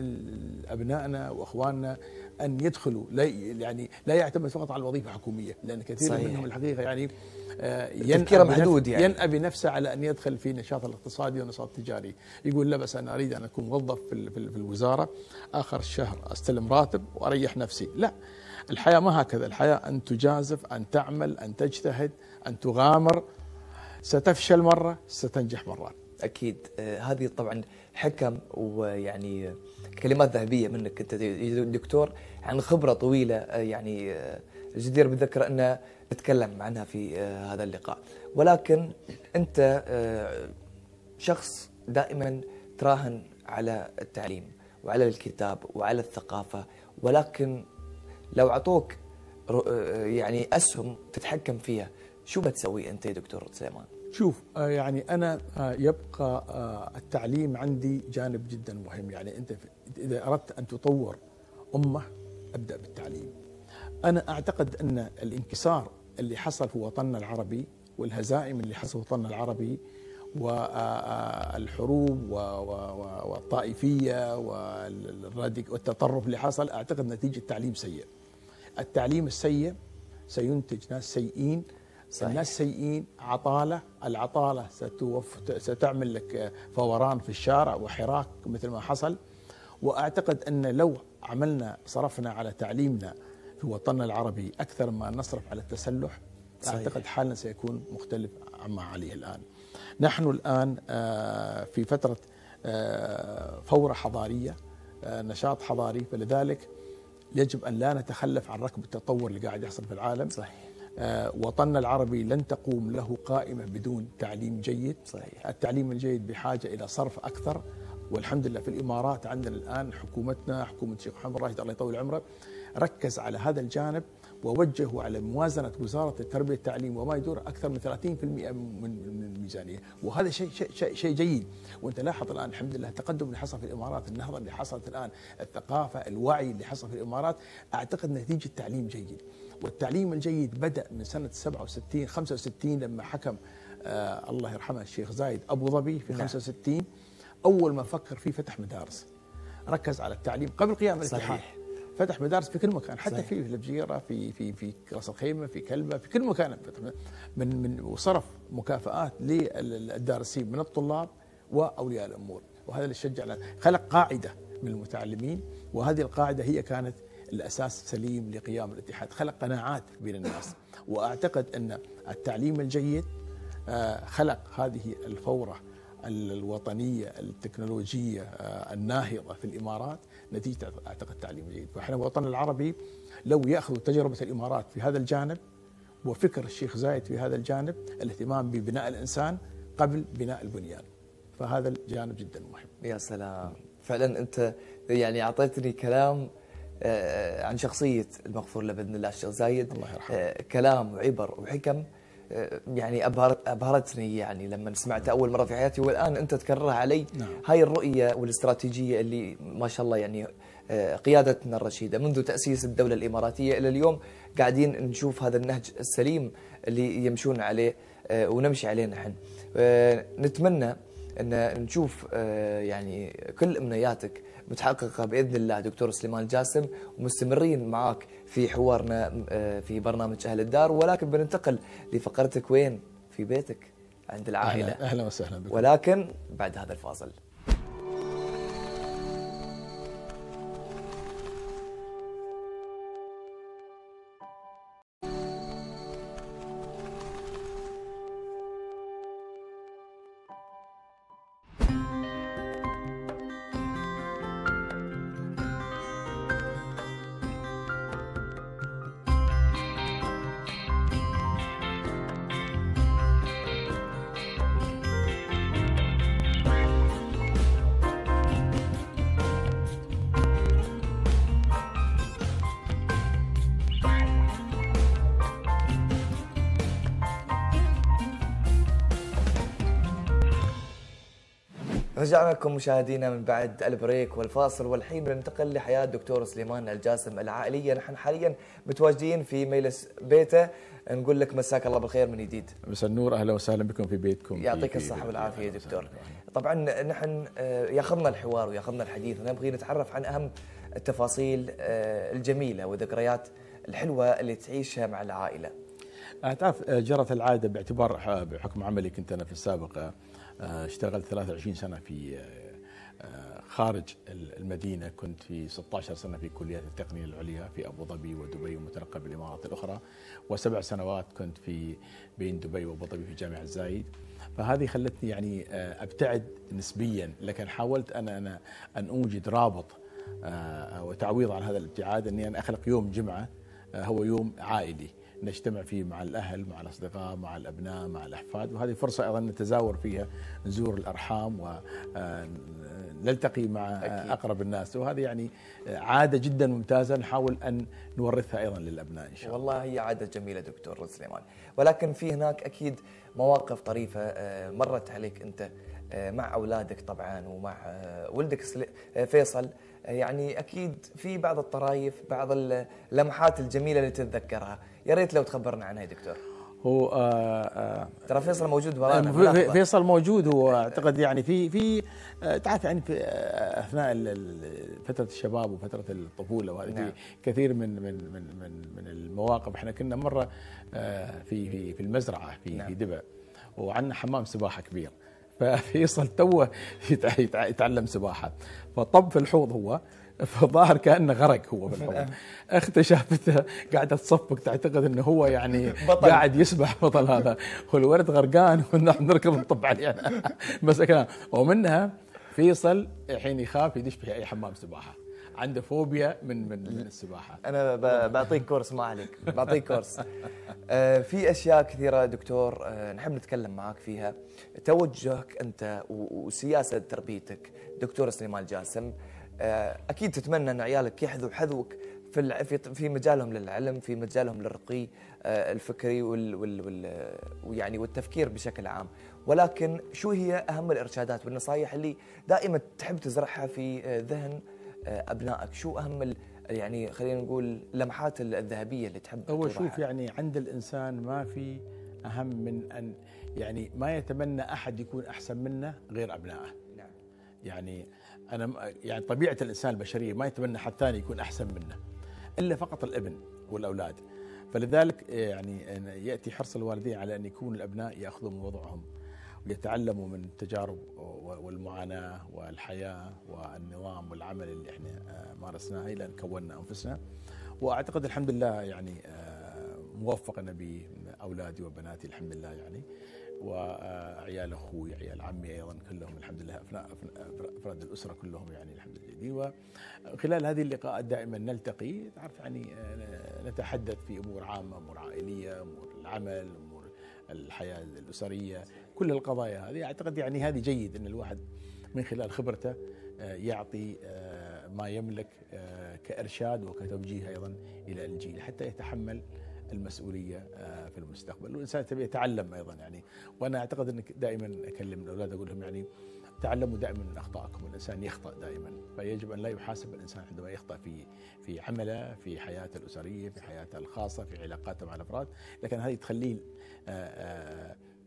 أبنائنا وأخواننا أن يدخلوا لا يعني لا يعتمد فقط على الوظيفة الحكومية لأن كثير صحيح. منهم الحقيقة يعني آه، بنف- محدود يعني. ينأى بنفسه على أن يدخل في النشاط الاقتصادي والنشاط التجاري يقول لا بس أنا أريد أن أكون موظف في في ال- في الوزارة آخر الشهر أستلم راتب وأريح نفسي. لا الحياة ما هكذا. الحياة أن تجازف أن تعمل أن تجتهد أن تغامر. ستفشل مرة ستنجح مرات أكيد. آه، هذه طبعا حكم ويعني كلمات ذهبية منك. أنت دكتور عن خبرة طويلة آه، يعني جدير بالذكر ان نتكلم عنها في آه، هذا اللقاء ولكن أنت آه، شخص دائما تراهن على التعليم وعلى الكتاب وعلى الثقافة ولكن لو أعطوك آه، يعني أسهم تتحكم فيها شو بتسوي أنت يا دكتور سليمان؟ شوف يعني أنا يبقى التعليم عندي جانب جدا مهم يعني أنت إذا أردت أن تطور أمة أبدأ بالتعليم. أنا أعتقد أن الانكسار اللي حصل في وطننا العربي والهزائم اللي حصل في وطننا العربي والحروب والطائفية والراديك- والتطرف اللي حصل أعتقد نتيجة تعليم سيء. التعليم السيء سينتج ناس سيئين صحيح. الناس سيئين عطالة العطالة ستوف ستعمل لك فوران في الشارع وحراك مثل ما حصل وأعتقد أن لو عملنا صرفنا على تعليمنا في وطننا العربي أكثر ما نصرف على التسلح صحيح. أعتقد حالنا سيكون مختلف عما عليه الآن. نحن الآن آه، في فترة آه، فورة حضارية آه، نشاط حضاري فلذلك يجب أن لا نتخلف عن ركب التطور اللي قاعد يحصل في العالم صحيح وطننا العربي لن تقوم له قائمة بدون تعليم جيد صحيح. التعليم الجيد بحاجة إلى صرف أكثر والحمد لله في الإمارات عندنا الآن حكومتنا حكومة الشيخ محمد راشد الله يطول عمره ركز على هذا الجانب ووجهوا على موازنة وزارة التربية والتعليم وما يدور أكثر من 30% من من الميزانية. وهذا شيء شيء شيء, جيد. وأنت لاحظ الآن الحمد لله التقدم اللي حصل في الإمارات النهضة اللي حصلت الآن الثقافة الوعي اللي حصل في الإمارات أعتقد نتيجة تعليم جيد. والتعليم الجيد بدأ من سنة 67 65 لما حكم آه الله يرحمه الشيخ زايد أبو ظبي في نعم. 65 أول ما فكر في فتح مدارس. ركز على التعليم. قبل قيام الاتحاد صحيح. فتح مدارس في كل مكان حتى صحيح. في في الفجيره في في في راس الخيمة في كلبة في كل مكان فتح من من وصرف مكافآت للدارسين من الطلاب وأولياء الأمور وهذا اللي شجع. خلق قاعدة من المتعلمين وهذه القاعدة هي كانت الأساس السليم لقيام الاتحاد خلق قناعات بين الناس وأعتقد أن التعليم الجيد آه، خلق هذه الفورة الوطنية التكنولوجية آه، الناهضة في الإمارات نتيجة أعتقد تعليم جيد، فإحنا وطننا العربي لو ياخذ تجربة الإمارات في هذا الجانب وفكر الشيخ زايد في هذا الجانب الاهتمام ببناء الإنسان قبل بناء البنيان. فهذا الجانب جدا مهم. يا سلام فعلا أنت يعني أعطيتني كلام آه، عن شخصية المغفور له باذن الله الشيخ زايد الله يرحمه. آه، كلام وعبر وحكم آه، يعني أبهر أبهرتني يعني لما سمعتها أول مرة في حياتي والآن أنت تكررها علي نعم. هاي الرؤية والاستراتيجية اللي ما شاء الله يعني آه، قيادتنا الرشيدة منذ تأسيس الدولة الإماراتية إلى اليوم قاعدين نشوف هذا النهج السليم اللي يمشون عليه آه، ونمشي عليه نحن آه، نتمنى أن نشوف آه، يعني كل أمنياتك متحققة بإذن الله دكتور سليمان جاسم ومستمرين معاك في حوارنا آه، في برنامج أهل الدار. ولكن بننتقل لفقرتك وين؟ في بيتك عند العائلة. أهلا, أهلا وسهلا بكم ولكن بعد هذا الفاصل. رجعنا لكم مشاهدينا من بعد البريك والفاصل والحين بننتقل لحياة دكتور سليمان الجاسم العائليه نحن حاليا متواجدين في مجلس بيته. نقول لك مساك الله بالخير من جديد. مساء النور أهلا وسهلا بكم في بيتكم. يعطيك الصحة والعافية دكتور. طبعا نحن آه، ياخذنا الحوار وياخذنا الحديث ونبغي نتعرف عن أهم التفاصيل آه، الجميلة والذكريات الحلوة اللي تعيشها مع العائلة. تعرف آه، جرت العادة باعتبار بحكم عملي كنت أنا في السابق اشتغلت 23 سنة في آه، آه، خارج المدينة. كنت في 16 سنة في كليات التقنية العليا في أبو ظبي ودبي ومتنقل بالامارات الأخرى. وسبع سنوات كنت في بين دبي وأبو ظبي في جامعة زايد. فهذه خلتني يعني أبتعد نسبيا. لكن حاولت أنا أنا أن أوجد رابط وتعويض عن هذا الابتعاد إني أنا أخلق يوم جمعة هو يوم عائلي. نجتمع فيه مع الأهل مع الأصدقاء مع الأبناء مع الأحفاد وهذه فرصة أيضا نتزاور فيها نزور الأرحام ونلتقي مع أكيد. أقرب الناس. وهذه يعني عادة جدا ممتازة نحاول أن نورثها أيضا للأبناء إن شاء الله. والله هي عادة جميلة دكتور سليمان. ولكن في هناك أكيد مواقف طريفة آه، مرت عليك أنت آه، مع أولادك طبعا ومع آه، ولدك فيصل. يعني أكيد في بعض الطرايف بعض اللمحات الجميلة اللي تتذكرها. يا ريت لو تخبرنا عنها يا دكتور هو آه آه ترى فيصل موجود ورانا آه، فيصل موجود هو أعتقد يعني في في تعرف يعني في أثناء فترة الشباب وفترة الطفولة وهذه نعم. كثير من من من من من المواقف إحنا كنا مرة في في في المزرعة في نعم. في دبا وعندنا حمام سباحة كبير ففيصل توه يتعلم سباحة فطب في الحوض هو فظاهر كأنه غرق هو في الحوض أخته شافته قاعدة تصفق تعتقد إنه هو يعني بطل. قاعد يسبح بطل هذا. والولد غرقان ونحن نركض نطب عليه. بس كلام. ومنها فيصل الحين يخاف يدش في أي حمام سباحة. عنده فوبيا من من من السباحة. أنا بعطيك كورس ما عليك. بعطيك كورس. آه، في أشياء كثيرة دكتور آه، نحب نتكلم معك فيها. توجهك أنت وسياسة تربيتك. دكتور سليمان جاسم أكيد تتمنى أن عيالك يحذوا حذوك في في مجالهم للعلم في مجالهم للرقي الفكري وال وال ويعني والتفكير بشكل عام. ولكن شو هي أهم الإرشادات والنصائح اللي دائما تحب تزرعها في ذهن أبنائك؟ شو أهم يعني خلينا نقول اللمحات الذهبية اللي تحب هو شوف يعني عند الإنسان ما في أهم من أن يعني ما يتمنى أحد يكون أحسن منه غير أبنائه. نعم. يعني أنا يعني طبيعة الإنسان البشرية ما يتمنى حد ثاني يكون أحسن منه إلا فقط الإبن والأولاد. فلذلك يعني يأتي حرص الوالدين على أن يكون الأبناء يأخذون وضعهم ويتعلموا من التجارب والمعاناة والحياة والنظام والعمل اللي إحنا آه، مارسناه إلى أن كونا أنفسنا. وأعتقد الحمد لله يعني آه، موفق أنا بأولادي وبناتي الحمد لله يعني. وعيال أخوي عيال عمي أيضا كلهم الحمد لله أفراد الأسرة كلهم يعني الحمد لله. وخلال هذه اللقاءات دائما نلتقي تعرف يعني آه، نتحدث في أمور عامة أمور عائلية أمور العمل أمور الحياة الأسرية كل القضايا هذه. أعتقد يعني هذه جيد إن الواحد من خلال خبرته آه، يعطي آه، ما يملك كإرشاد وكتوجيه أيضا إلى الجيل حتى يتحمل المسؤولية في المستقبل. والإنسان تبي يتعلم أيضا يعني. وأنا أعتقد إنك دائما أكلم الأولاد أقول لهم يعني تعلموا دائما من أخطائكم. الإنسان يخطأ دائما. فيجب أن لا يحاسب الإنسان عندما يخطأ في في عمله في حياته الأسرية في حياته الخاصة في علاقاته مع الأفراد. لكن هذه تخليه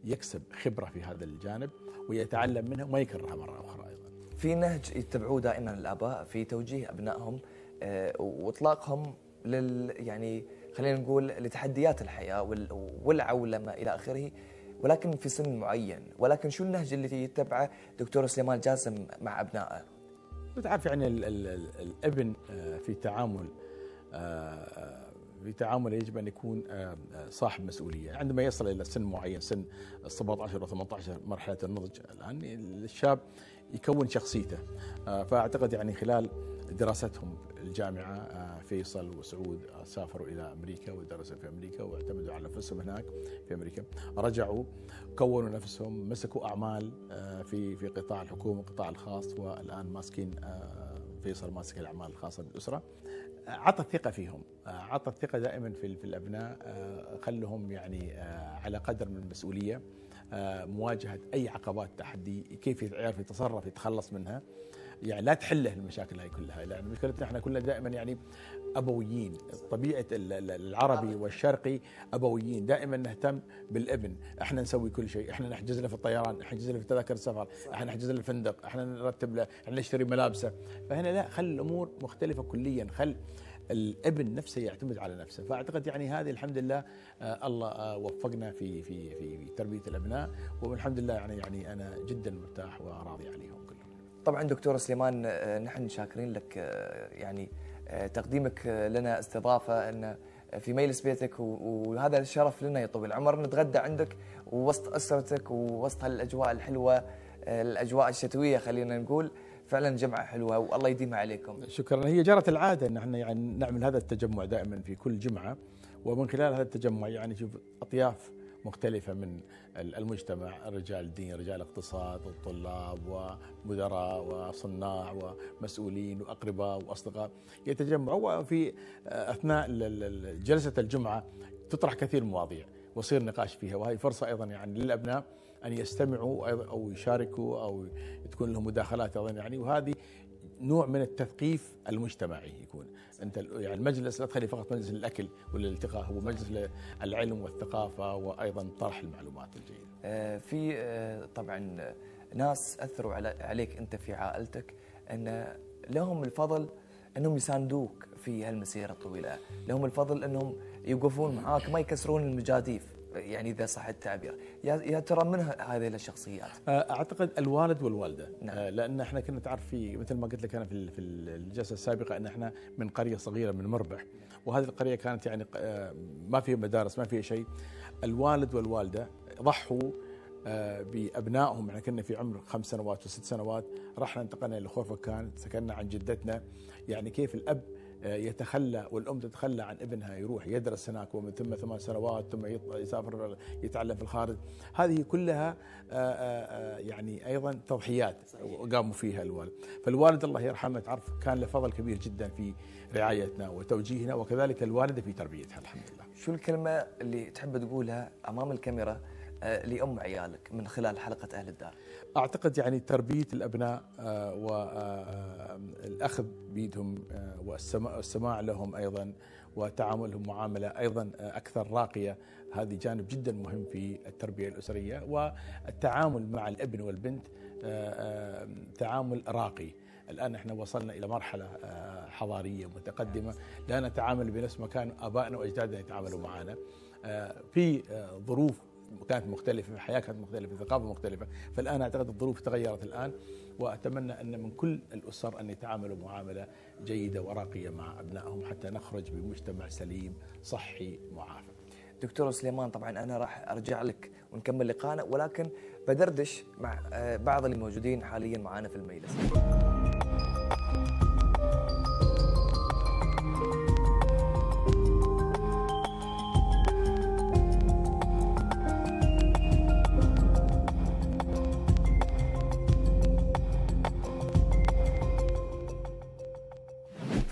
يكسب خبرة في هذا الجانب ويتعلم منها وما يكررها مرة أخرى أيضا. في نهج يتبعوه دائما الآباء في توجيه أبنائهم آه، وإطلاقهم لل يعني خلينا نقول لتحديات الحياة والعولمة إلى آخره ولكن في سن معين. ولكن شو النهج اللي يتبعه دكتور سليمان جاسم مع أبنائه؟ بتعرف يعني ال ال الابن آه، في تعامل آه، في تعامل يجب أن يكون صاحب مسؤولية، عندما يصل إلى سن معين سن 17 و 18 مرحلة النضج الآن الشاب يكون شخصيته. فأعتقد يعني خلال دراستهم الجامعة آه، فيصل وسعود آه، سافروا إلى أمريكا ودرسوا في أمريكا واعتمدوا على انفسهم هناك في أمريكا. رجعوا كونوا نفسهم مسكوا أعمال آه، في في قطاع الحكومة والقطاع الخاص والآن ماسكين فيصل ماسك الأعمال الخاصة بالاسره عطى الثقة فيهم عطى الثقة دائما في في الأبناء خلهم يعني على قدر من المسؤولية مواجهة أي عقبات تحدي كيف يعرف يتصرف يتخلص منها. يعني لا تحله المشاكل هاي كلها لأن مشكلتنا إحنا كلنا دائما يعني أبويين طبيعة العربي والشرقي أبويين دائما نهتم بالابن إحنا نسوي كل شيء إحنا نحجز له في الطيران نحجز له في تذاكر السفر إحنا نحجز له الفندق إحنا نرتب له إحنا نشتري ملابسه. فهنا لا خل الأمور مختلفة كليا خل الابن نفسه يعتمد على نفسه. فأعتقد يعني هذه الحمد لله آه الله آه وفقنا في في في, في تربية الأبناء والحمد لله يعني يعني أنا جدا مرتاح وراضي عليهم. طبعا دكتور سليمان آه، نحن شاكرين لك آه، يعني آه، تقديمك لنا استضافة إن في مجلس بيتك وهذا الشرف لنا يا طويل العمر. نتغدى عندك ووسط أسرتك ووسط هالأجواء الحلوة الأجواء الشتوية خلينا نقول. فعلا جمعة حلوة والله يديمها عليكم. شكرا. هي جرت العادة إن إحنا يعني نعمل هذا التجمع دائما في كل جمعة ومن خلال هذا التجمع يعني شوف أطياف مختلفة من المجتمع رجال دين رجال اقتصاد والطلاب ومدراء وصناع ومسؤولين وأقرباء وأصدقاء يتجمعوا. في أثناء جلسة الجمعة تطرح كثير من المواضيع ويصير نقاش فيها. وهي فرصة أيضا يعني للأبناء أن يستمعوا أو يشاركوا أو تكون لهم مداخلات أيضا يعني. وهذه نوع من التثقيف المجتمعي يكون. أنت يعني المجلس لا تخلي فقط مجلس للاكل والالتقاء هو مجلس للعلم والثقافة وأيضا طرح المعلومات الجيدة. آه، في آه، طبعا ناس أثروا عليك أنت في عائلتك أن لهم الفضل أنهم يساندوك في هالمسيرة الطويلة، لهم الفضل أنهم يوقفون معاك ما يكسرون المجاديف. يعني إذا صح التعبير. يا ترى من هذه الشخصيات؟ آه، أعتقد الوالد والوالدة. نعم. آه، لأن إحنا كنا تعرف في مثل ما قلت لك أنا في في الجلسة السابقة إن إحنا من قرية صغيرة من مربح وهذه القرية كانت يعني آه، ما فيها مدارس ما فيها شيء. الوالد والوالدة ضحوا بأبنائهم. يعني كنا في عمر خمس سنوات وست سنوات. رحنا انتقلنا إلى خورفكان سكننا عن جدتنا. يعني كيف الأب يتخلى والأم تتخلى عن ابنها يروح يدرس هناك ومن ثم ثمان سنوات ثم يسافر يتعلم في الخارج. هذه كلها آه، آه، آه، يعني أيضا تضحيات قاموا فيها الوالد. فالوالد الله يرحمه تعرف كان له فضل كبير جدا في رعايتنا وتوجيهنا وكذلك الوالده في تربيتها الحمد لله. شو الكلمة اللي تحب تقولها أمام الكاميرا لأم عيالك من خلال حلقة أهل الدار؟ أعتقد يعني تربية الأبناء آه، والاخذ آه، آه، بيدهم والسماع لهم أيضا وتعاملهم معاملة أيضا أكثر راقية. هذه جانب جدا مهم في التربية الأسرية والتعامل مع الأبن والبنت تعامل راقي. الآن إحنا وصلنا إلى مرحلة حضارية متقدمة. لا نتعامل بنفس ما كان آبائنا وأجدادنا يتعاملوا معنا. في ظروف كانت مختلفة الحياة كانت مختلفة ثقافة مختلفة. فالآن أعتقد الظروف تغيرت الآن وأتمنى أن من كل الأسر أن يتعاملوا معاملة جيدة وراقية مع أبنائهم حتى نخرج بمجتمع سليم صحي معافى. دكتور سليمان طبعا أنا راح أرجع لك ونكمل لقاءنا ولكن بدردش مع آه، بعض اللي موجودين حاليا معنا في المجلس.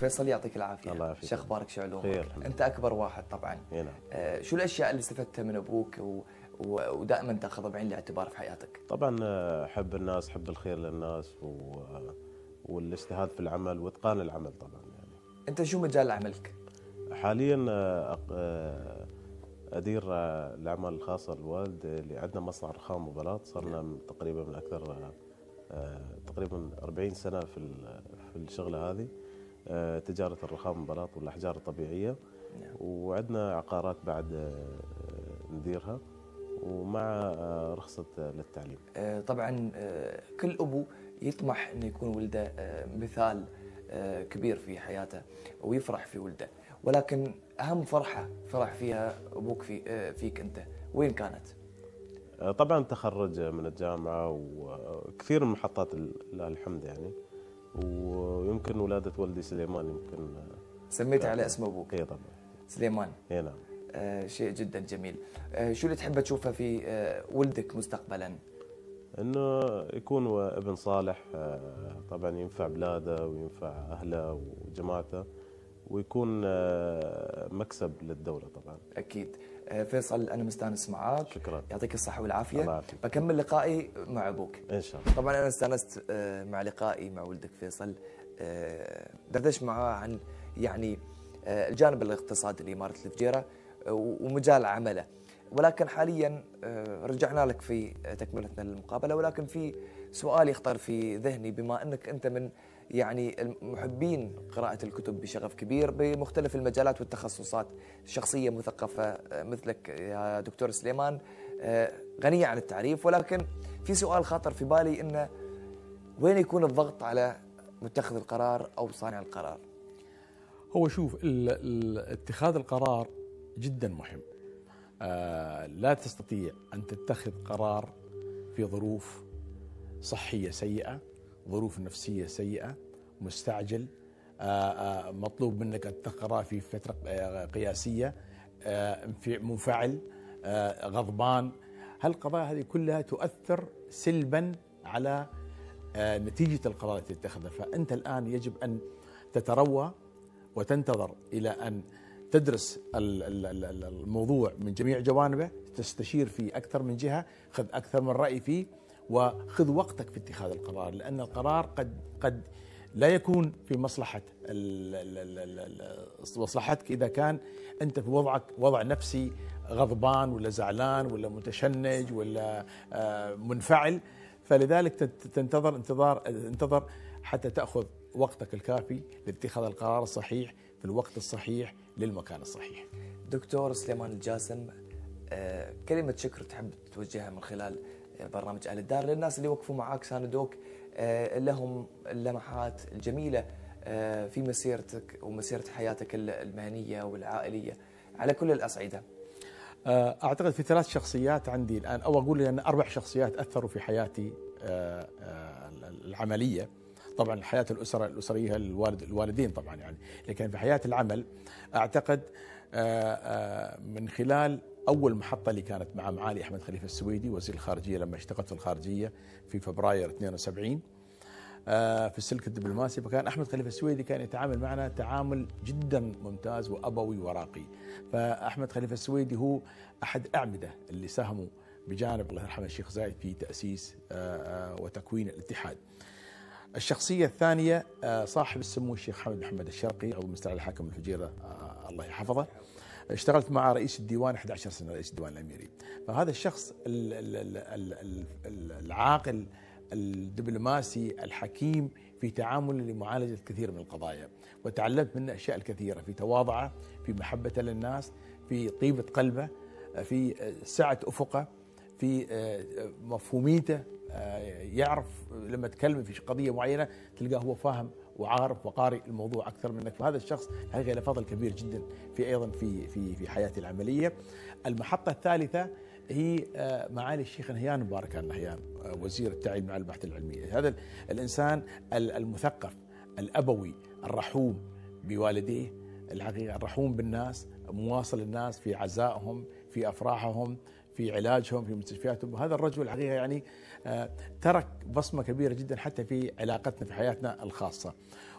فيصل يعطيك العافية. الله يعافيك. شو أخبارك شو علومك؟ أنت أكبر واحد طبعا. نعم آه شو الأشياء اللي استفدتها من أبوك و... و... ودائما تأخذها بعين الاعتبار في حياتك؟ طبعا آه، حب الناس حب الخير للناس و... والاجتهاد في العمل وإتقان العمل طبعا يعني. أنت شو مجال عملك؟ حاليا آه، آه، أدير آه، الأعمال الخاصة للوالد اللي عندنا مصنع رخام وبلاط. صرنا من تقريبا من أكثر آه، آه، تقريبا 40 سنة في في الشغلة هذه. آه، تجارة الرخام والبلاط والاحجار الطبيعيه نعم. وعندنا عقارات بعد آه، نديرها ومع آه، رخصة آه، للتعليم آه، طبعا آه، كل أبو يطمح إنه يكون ولده آه، مثال آه، كبير في حياته ويفرح في ولده ولكن أهم فرحة فرح فيها أبوك في آه، فيك أنت وين كانت؟ آه، طبعا تخرج من الجامعة وكثير من محطات الحمد يعني ويمكن ولادة ولدي سليمان يمكن سميته على اسم أبوك. هي طبعا. سليمان. اي نعم. آه، شيء جدا جميل. آه، شو اللي تحب تشوفه في آه، ولدك مستقبلا؟ إنه يكون ابن صالح آه، طبعا ينفع بلاده وينفع أهله وجماعته ويكون آه، مكسب للدولة طبعا. أكيد. فيصل أنا مستأنس معاك. شكرا. يعطيك الصحة الله والعافيه يعافيك بكمل لقائي مع أبوك. إن شاء الله. طبعا أنا استأنست آه، مع لقائي مع ولدك فيصل. آه، دردشت معاه عن يعني آه، الجانب الاقتصادي لإمارة الفجيرة آه، ومجال عمله. ولكن حاليا آه، رجعنا لك في تكملتنا للمقابلة. ولكن في سؤال يخطر في ذهني بما أنك أنت من يعني محبين قراءة الكتب بشغف كبير بمختلف المجالات والتخصصات. شخصية مثقفة آه، مثلك يا دكتور سليمان آه، غنية عن التعريف. ولكن في سؤال خاطر في بالي إنه وين يكون الضغط على متخذ القرار أو صانع القرار؟ هو شوف اتخاذ القرار جدا مهم. آه لا تستطيع أن تتخذ قرار في ظروف صحية سيئة. ظروف نفسية سيئة مستعجل آه آه مطلوب منك أن قرار في فترة آه، قياسية منفعل غضبان. هالقضايا هذه كلها تؤثر سلبا على نتيجة القرار التي تتخذه فأنت الآن يجب أن تتروى وتنتظر إلى أن تدرس ال- ال- ال- ال- الموضوع من جميع جوانبه تستشير في أكثر من جهة خذ أكثر من رأي فيه وخذ وقتك في اتخاذ القرار لأن القرار قد قد لا يكون في مصلحة مصلحتك إذا كان أنت في وضعك وضع نفسي غضبان ولا زعلان ولا متشنج ولا آه، منفعل فلذلك تنتظر انتظار انتظر حتى تأخذ وقتك الكافي لاتخاذ القرار الصحيح في الوقت الصحيح للمكان الصحيح. دكتور سليمان الجاسم آه، كلمة شكر تحب توجهها من خلال برنامج أهل الدار للناس اللي وقفوا معاك ساندوك آه، لهم اللمحات الجميلة آه، في مسيرتك ومسيرة حياتك المهنية والعائلية على كل الأصعدة آه، أعتقد في ثلاث شخصيات عندي الآن أو أقول إن أربع شخصيات أثروا في حياتي العملية. طبعا حياة الأسرة الأسرية الوالد الوالدين طبعا يعني لكن في حياة العمل أعتقد من خلال أول محطة اللي كانت مع معالي أحمد خليفة السويدي وزير الخارجية لما اشتغلت في الخارجية في فبراير 72 آه، في السلك الدبلوماسي فكان أحمد خليفة السويدي كان يتعامل معنا تعامل جدا ممتاز وأبوي وراقي فأحمد خليفة السويدي هو أحد أعمدة اللي ساهموا بجانب الله يرحمه الشيخ زايد في تأسيس آه، آه، وتكوين الاتحاد. الشخصية الثانية آه، صاحب السمو الشيخ حمد محمد الشرقي عضو مستشار الحاكم الفجيرة آه، الله يحفظه. اشتغلت مع رئيس الديوان 11 سنة رئيس الديوان الأميري. فهذا الشخص ال- ال- ال- ال- ال- العاقل الدبلوماسي الحكيم في تعامله لمعالجة الكثير من القضايا وتعلمت منه أشياء الكثيرة في تواضعه في محبته للناس في طيبة قلبه في سعة أفقه في مفهوميته يعرف لما تكلم في قضية معينة تلقاه هو فاهم وعارف وقارئ الموضوع أكثر منك. فهذا الشخص الحقيقة له فضل كبير جدا في أيضا في في في حياتي العملية. المحطة الثالثة هي آه، معالي الشيخ نهيان مبارك ال نهيان آه، وزير التعليم مع البحث العلمي. هذا ال- الإنسان ال- المثقف الأبوي الرحوم بوالديه الحقيقة الرحوم بالناس مواصل الناس في عزائهم في أفراحهم في علاجهم في مستشفياتهم. وهذا الرجل الحقيقة يعني ترك بصمة كبيرة جدا حتى في علاقتنا في حياتنا الخاصة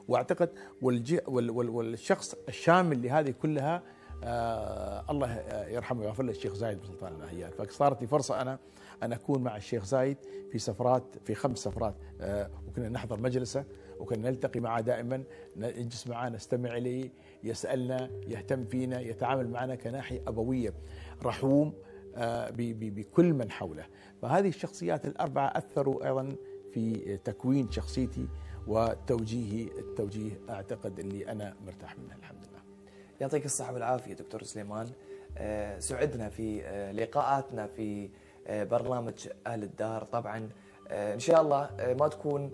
وأعتقد. والشخص الشامل لهذه كلها آه الله يرحمه ويغفر له الشيخ زايد بن سلطان الاهيال فصارت لي فرصة أنا أن أكون مع الشيخ زايد في سفرات في خمس سفرات آه وكنا نحضر مجلسه وكنا نلتقي معه دائما نجلس معاه نستمع اليه يسألنا يهتم فينا يتعامل معنا كناحية أبوية رحوم آه بكل من حوله. فهذه الشخصيات الأربعة أثروا أيضا في تكوين شخصيتي وتوجيهي التوجيه أعتقد اللي أنا مرتاح منه الحمد لله. يعطيك الصحة والعافية دكتور سليمان. آه، سعدنا في آه، لقاءاتنا في آه، برنامج أهل الدار. طبعا إن شاء الله ما تكون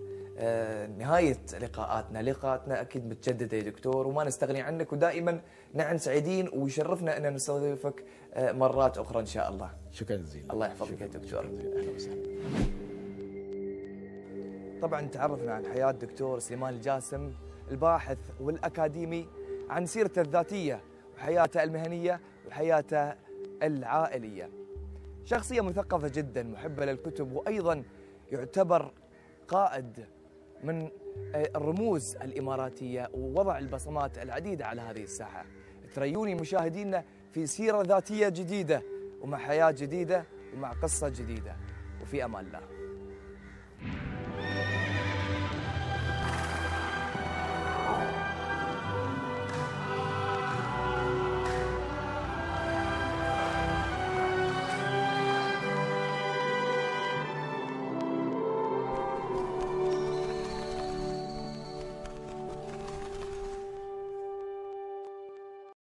نهاية لقاءاتنا، لقاءاتنا أكيد متجددة يا دكتور وما نستغني عنك. ودائما نحن سعيدين ويشرفنا ان نستضيفك مرات أخرى إن شاء الله. شكرا جزيلا. الله يحفظك يا دكتور. أهلا وسهلا. طبعا تعرفنا عن حياة الدكتور سليمان الجاسم الباحث والأكاديمي عن سيرته الذاتية وحياته المهنية وحياته العائلية شخصية مثقفة جدا محبة للكتب وأيضا يعتبر قائد من الرموز الإماراتية ووضع البصمات العديدة على هذه الساحة. تريوني مشاهدينا في سيرة ذاتية جديدة ومع حياة جديدة ومع قصة جديدة. وفي أمان الله.